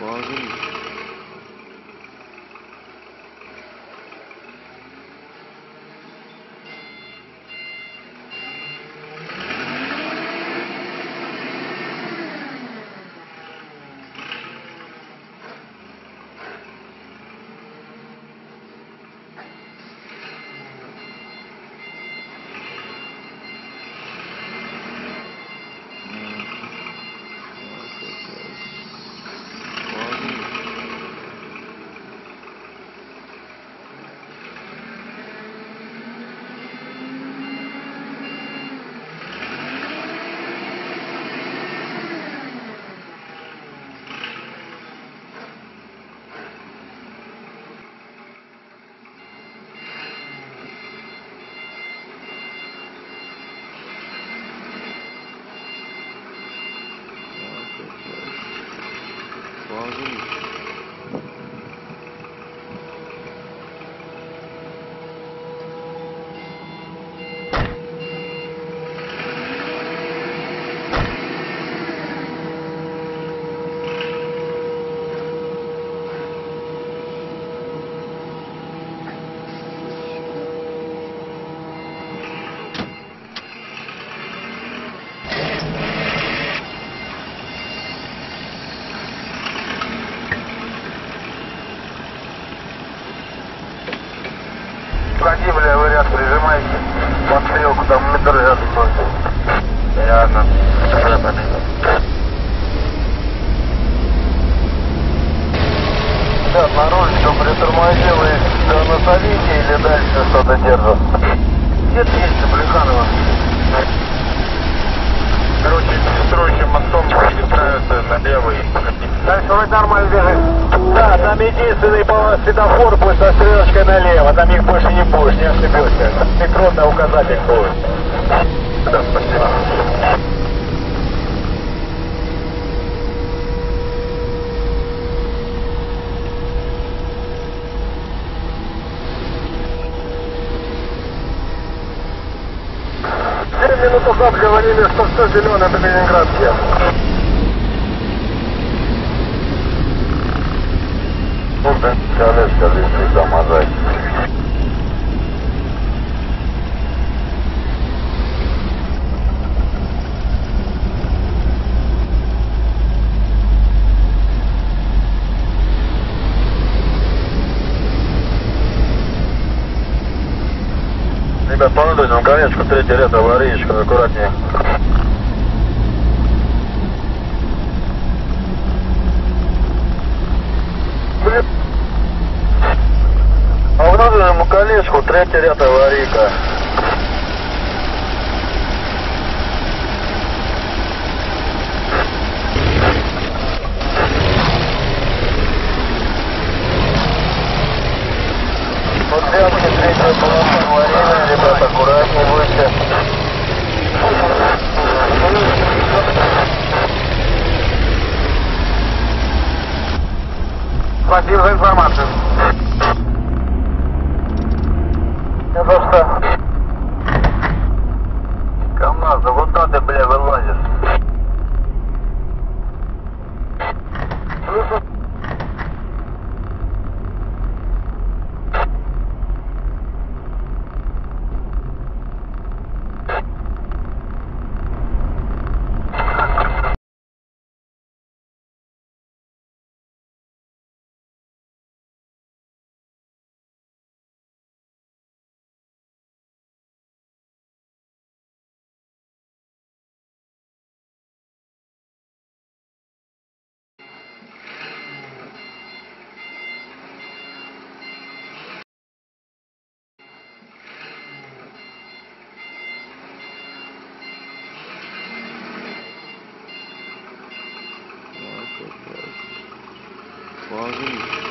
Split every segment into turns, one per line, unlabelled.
Pode. Rodríguez. Западный. Да, наружечку притормозил и все на совете или дальше что-то держит? Где-то есть Плеханова. Короче, строящим мостом перестраиваются налево и... Дальше вроде нормально бежит. Да, там единственный светофор будет со стрелочкой налево. Там их больше не будешь, не ошибешься. Микрон на указатель будет. Да, спасибо. Семь минут назад говорили, что все зеленое, это Ленинградские. Конечку, третий ряд, аварийка, аккуратнее. Блин. А внутреннему колечку, третий ряд, аварийка. 我
给你。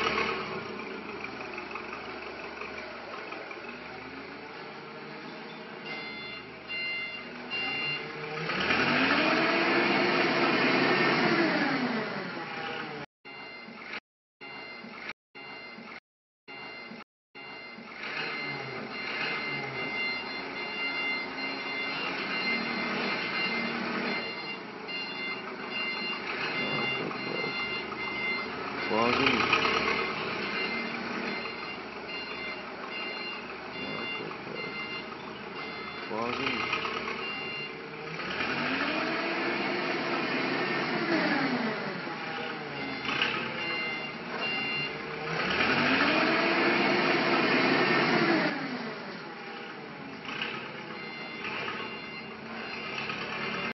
thousand.